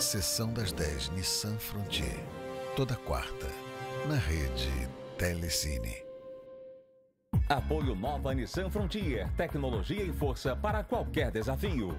Sessão das 10 Nissan Frontier. Toda quarta, na rede Telecine. Apoio Nova Nissan Frontier. Tecnologia e força para qualquer desafio.